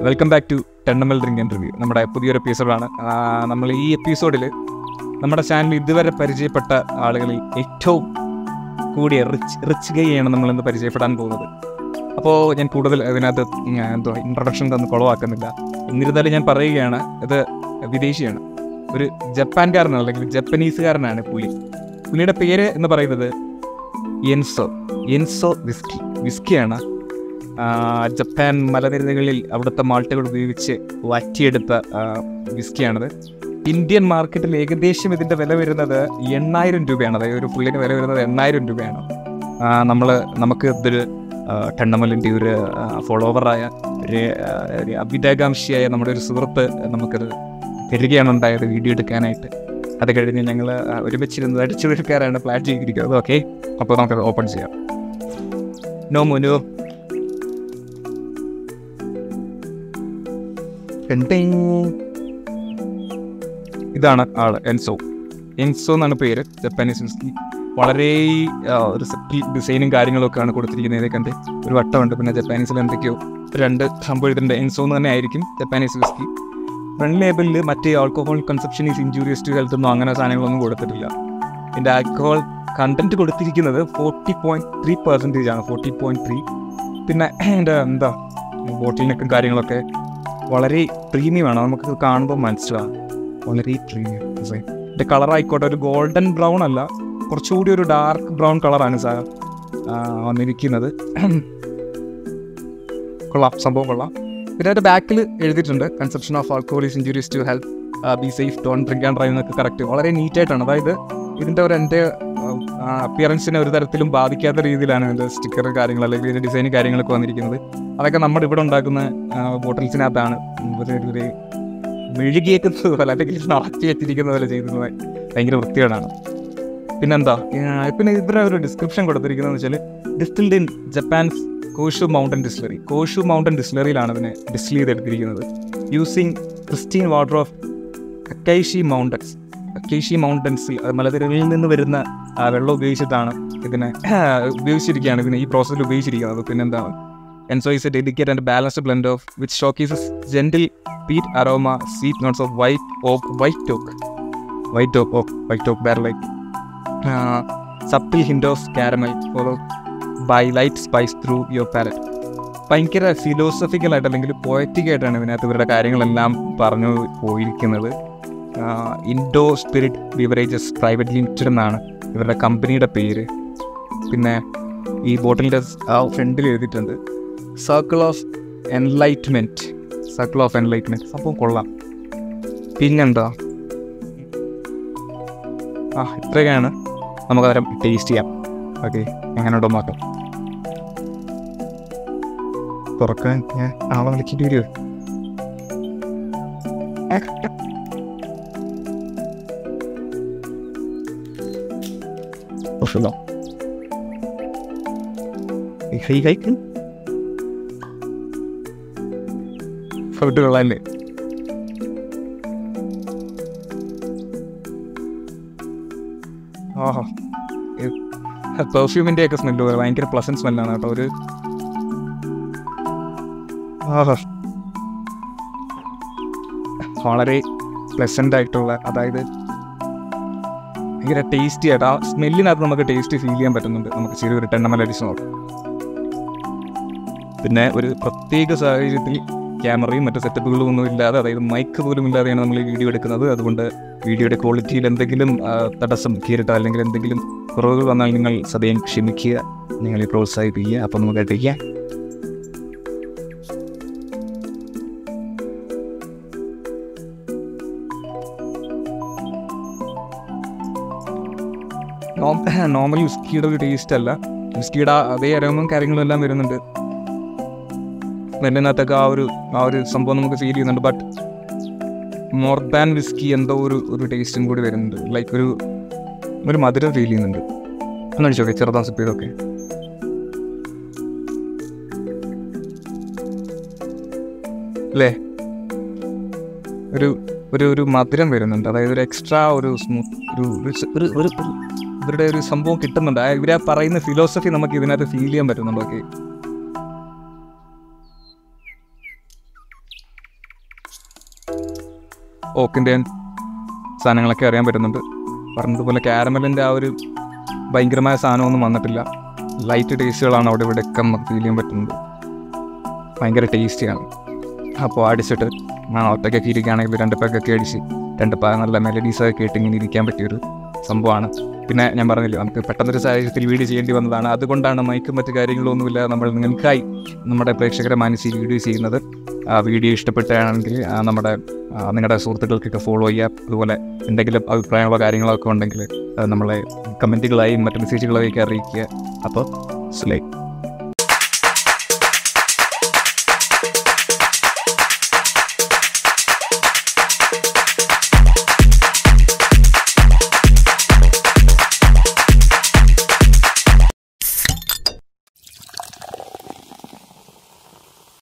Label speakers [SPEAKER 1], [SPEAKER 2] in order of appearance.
[SPEAKER 1] Welcome back to ടെണ്ണമൽ drink and review നമ്മുടെ പുതിയൊരു എപ്പിസോഡാണ് നമ്മൾ ഈ എപ്പിസോഡിൽ നമ്മുടെ ചാനൽ ഇതുവരെ പരിചയപ്പെട്ട ആളുകളിൽ ഏറ്റവും കൂടിയ റിച്ച് റിച്ച് ഗൈയാണ് നമ്മളിന്ന് പരിചയപ്പെടാൻ പോകുന്നത്. അപ്പോൾ ഞാൻ കൂടുതൽ അതിനകത്ത് എന്തോ ഇൻട്രൊഡക്ഷൻ തന്ന് കുളവാക്കുന്നില്ല. എന്നിരുന്നാലും ഞാൻ പറയുകയാണ് ഇത് വിദേശിയാണ്. ഒരു ജപ്പാൻകാരനാണ് അല്ലെങ്കിൽ ജപ്പനീസുകാരനാണ് പുലി. പുലിയുടെ പേര് എന്ന് പറയുന്നത് എൻസോ എൻസോ വിസ്കി വിസ്കിയാണ് ജപ്പാൻ മലനിരകളിൽ അവിടുത്തെ മാൾട്ടുകൾ ഉപയോഗിച്ച് വറ്റിയെടുത്ത വിസ്കിയാണത്. ഇന്ത്യൻ മാർക്കറ്റിൽ ഏകദേശം ഇതിന്റെ വില വരുന്നത് എണ്ണായിരം രൂപയാണ്. അതായത് ഒരു പുള്ളിന് വില വരുന്നത് എണ്ണായിരം രൂപയാണ്. നമ്മൾ നമുക്ക് ഇതൊരു ടണ്ണമലിന്റെ ഒരു ഫോളോവറായ ഒരു അഭിതാകാംക്ഷിയായ നമ്മുടെ ഒരു സുഹൃത്ത് നമുക്കത് തരികയാണ് ഉണ്ടായത് വീഡിയോ എടുക്കാനായിട്ട്. അത് കഴിഞ്ഞ് ഞങ്ങൾ ഒരുമിച്ചിരുന്ന് അടിച്ചു തീർക്കാനാണ് പ്ലാൻ ചെയ്തിരിക്കുന്നത്. ഓക്കെ? അപ്പോൾ നമുക്കത് ഓപ്പൺ ചെയ്യാം. നോ മുനു. ഇതാണ് ആൾ എൻസോ. എൻസോ എന്നാണ് പേര് ജപ്പാനീസ് വിസ്കി. വളരെ ഒരു ഡിസൈനും കാര്യങ്ങളൊക്കെയാണ് കൊടുത്തിരിക്കുന്നത് ഇതൊക്കെ ഒരു വട്ടമുണ്ട് പിന്നെ ജപ്പാനീസിൽ എന്തൊക്കെയോ രണ്ട് സംഭവം എഴുതിട്ടുണ്ട് എൻസോ എന്ന് തന്നെ ആയിരിക്കും ജപ്പാനീസ് വിസ്കി. ഫ്രണ്ട് ലേബലിൽ മറ്റേ alcohol consumption is injurious to health ഒന്നും അങ്ങനെ സാധനങ്ങളൊന്നും കൊടുത്തിട്ടില്ല. ഇതിന്റെ ആൽക്കഹോൾ കണ്ടന്റ് കൊടുത്തിരിക്കുന്നത് ഫോർട്ടി പോയിന്റ് ത്രീ പെർസെന്റേജ് ആണ് ഫോർട്ടി പോയിന്റ് ത്രീ പിന്നെ എന്റെ എന്താ ബോട്ടിലിനൊക്കെ കാര്യങ്ങളൊക്കെ വളരെ പ്രീമിയമാണ് നമുക്ക് കാണുമ്പോൾ മനസ്സിലാവും വളരെ പ്രീമിയം ഡിസൈൻ. ഇതിന്റെ കളർ ആയിക്കോട്ടെ ഒരു ഗോൾഡൻ ബ്രൗൺ അല്ല. കുറച്ചുകൂടി ഒരു ഡാർക്ക് ബ്രൗൺ കളറാണ് സാർ വന്നിരിക്കുന്നത്. കൊള്ളാം സംഭവം കൊള്ളാം. പിന്നെ അതിന്റെ ബാക്കിൽ എഴുതിയിട്ടുണ്ട് consumption of alcohol is injurious to help be safe don't drink and drive എന്നൊക്കെ കറക്റ്റ് വളരെ നീറ്റായിട്ടാണ് അതായത് ഇതിന്റെ ഒരു എന്റെ അപ്പിയറൻസിനെ ഒരു തരത്തിലും ബാധിക്കാത്ത രീതിയിലാണ് ഇതിന്റെ സ്റ്റിക്കർ കാര്യങ്ങൾ അല്ലെങ്കിൽ ഇതിന്റെ ഡിസൈൻ കാര്യങ്ങളൊക്കെ വന്നിരിക്കുന്നത്. അതൊക്കെ നമ്മുടെ ഇവിടെ ഉണ്ടാക്കുന്ന ബോട്ടിൽസിനകത്താണ് ഒരു മെഴുകിയേക്കുന്നത് പോലെ അല്ലെങ്കിൽ നടത്തി വെച്ചിരിക്കുന്ന പോലെ ചെയ്യുന്നത് ഭയങ്കര വൃത്തികേടാണ്. പിന്നെന്താ? പിന്നെ ഇവരുടെ ഒരു ഡിസ്ക്രിപ്ഷൻ കൊടുത്തിരിക്കുന്നത് വെച്ചാൽ distilled in Japan's Koshu mountain distillery Koshu mountain ഡിസ്ലറിയിലാണ് ഇതിനെ distil ചെയ്തെടുത്തിരിക്കുന്നത്. Using pristine water of Akaishi mountains Akaishi മൗണ്ടൻസിൽ മലനിരകളിൽ നിന്ന് വരുന്ന വെള്ളം ഉപയോഗിച്ചിട്ടാണ് ഇതിനെ ഉപയോഗിച്ചിരിക്കുകയാണ്. ഇതിനെ ഈ പ്രോസസ്സിൽ ഉപയോഗിച്ചിരിക്കുന്നത്. പിന്നെന്താണ് Enso is a dedicate and balanced blend of which showcases gentle peat aroma sweet notes of white of white oak white oak of white oak barrel subtle hint of caramel follow by light spice through your palate ഭയങ്കര philosophical ആയിട്ട് അല്ലെങ്കിൽ പോയറ്റിക്കായിട്ടാണ് ഇതിനകത്ത് ഇവരുടെ കാര്യങ്ങളെല്ലാം പറഞ്ഞു പോയിരിക്കുന്നത്. Indo spirit beverages private limited എന്നാണ് ഇവരുടെ കമ്പനിയുടെ പേര്. പിന്നെ ഈ ബോട്ടിലിന്റെ ആ ഫ്രണ്ടിൽ എഴുതിയിട്ടുണ്ട് circle of enlightenment circle of enlightenment സംഭവം കൊള്ളാം. പിന്നെന്താ? ആ ഇത്രയൊക്കെയാണ്. നമുക്ക് അന്നേരം ടേസ്റ്റ് ചെയ്യാം. ഓക്കെ എങ്ങനെ ഉണ്ടോ നോക്കാം തുറക്കാൻ ഞാൻ ആളെ വിളിക്കേണ്ടി വരുമോ പ്രശ്നമില്ല ഹൈ ഹൈക്ക് ഫുഡ് കൊള്ളാല്ലേ ആഹാ. പെർഫ്യൂമിന്റെ ഒക്കെ സ്മെല്ല് പോലെ ഭയങ്കര പ്ലസന്റ് സ്മെല്ലാണ് കേട്ടോ ഒരു. ആഹാ. വളരെ പ്ലസന്റ് ആയിട്ടുള്ള അതായത് ഭയങ്കര ടേസ്റ്റി ആയിട്ട് ആ സ്മെല്ലിനകത്ത് നമുക്ക് ടേസ്റ്റ് ഫീൽ ചെയ്യാൻ പറ്റുന്നുണ്ട്. നമുക്ക് ചെറിയൊരു ടെണ്ണമല അടിച്ച് നോക്കാം. പിന്നെ ഒരു പ്രത്യേക സാഹചര്യത്തിൽ ക്യാമറയും മറ്റു സെറ്റപ്പുകളും ഒന്നും ഇല്ലാതെ അതായത് മൈക്ക് പോലും ഇല്ലാതെയാണ് നമ്മൾ ഈ വീഡിയോ എടുക്കുന്നത്. അതുകൊണ്ട് വീഡിയോയുടെ ക്വാളിറ്റിയിൽ എന്തെങ്കിലും തടസ്സം കീറിട്ട അല്ലെങ്കിൽ എന്തെങ്കിലും കുറവുകൾ വന്നാൽ നിങ്ങൾ സദയം ക്ഷമിക്കുക. നിങ്ങളെ പ്രോത്സാഹിപ്പിക്കുക. അപ്പം നമുക്ക് എത്തിക്കാം നോർമൽ വിസ്കിയുടെ ഒരു ടേസ്റ്റ് അല്ല. വിസ്കിയുടെ അതേ അരവും കാര്യങ്ങളും എല്ലാം വരുന്നുണ്ട്. സ്മെല്ലിനകത്തൊക്കെ ആ ഒരു ആ ഒരു സംഭവം നമുക്ക് ഫീൽ ചെയ്യുന്നുണ്ട്. ബട്ട് മോർ ദാൻ വിസ്കി എന്തോ ഒരു ഒരു ടേസ്റ്റും കൂടി വരുന്നുണ്ട്. ലൈക്ക് ഒരു ഒരു മധുരം ഫീൽ ചെയ്യുന്നുണ്ട്. ഒന്ന് അടിച്ചോക്കെ ചെറുതാ സിപ്പ് ചെയ്തൊക്കെ അല്ലേ? ഒരു ഒരു ഒരു മധുരം വരുന്നുണ്ട്. അതായത് ഒരു എക്സ്ട്രാ ഒരു സ്മൂത്ത് ഒരു ഒരു ഒരു ഇവരുടെ ഒരു സംഭവം കിട്ടുന്നുണ്ട്. ഇവരെ ഇവരാ പറയുന്ന ഫിലോസഫി നമുക്ക് ഇതിനകത്ത് ഫീൽ ചെയ്യാൻ പറ്റുന്നുണ്ട്. ഓക്കെ. ഓക്കിന്റെ സാധനങ്ങളൊക്കെ അറിയാൻ പറ്റുന്നുണ്ട്. പറഞ്ഞതുപോലെ കാരമലിന്റെ ആ ഒരു ഭയങ്കരമായ സാധനമൊന്നും വന്നിട്ടില്ല. ലൈറ്റ് ടേസ്റ്റുകളാണ് അവിടെ ഇവിടെ ഒക്കെ നമുക്ക് ഫീൽ ചെയ്യാൻ പറ്റുന്നത്. ഭയങ്കര ടേസ്റ്റിയാണ് അപ്പോൾ അടിച്ചിട്ട് ഞാൻ ഒറ്റയ്ക്കൊക്കെ ഇരിക്കുകയാണെങ്കിൽ രണ്ട് പേക്കൊക്കെ അടിച്ച് രണ്ട് പാ നല്ല മെലഡീസൊക്കെ കേട്ട് ഇങ്ങനെ ഇരിക്കാൻ പറ്റിയൊരു സംഭവമാണ്. പിന്നെ ഞാൻ പറഞ്ഞില്ല നമുക്ക് പെട്ടെന്നൊരു സാഹചര്യത്തിൽ വീഡിയോ ചെയ്യേണ്ടി വന്നതാണ്. അതുകൊണ്ടാണ് മൈക്കും മറ്റു കാര്യങ്ങളൊന്നുമില്ല നമ്മൾ നിങ്ങൾക്കായി നമ്മുടെ പ്രേക്ഷകരെ മാനസി വീഡിയോ ചെയ്യുന്നത്. വീഡിയോ ഇഷ്ടപ്പെട്ടാണെങ്കിൽ നമ്മുടെ നിങ്ങളുടെ സുഹൃത്തുക്കൾക്കൊക്കെ ഫോളോ ചെയ്യുക. അതുപോലെ എന്തെങ്കിലും അഭിപ്രായങ്ങളോ കാര്യങ്ങളോ ഒക്കെ ഉണ്ടെങ്കിൽ നമ്മളെ കമന്റുകളായും മറ്റു മെസ്സേജുകളായി അറിയിക്കുക. അപ്പോൾ സ്ലൈ.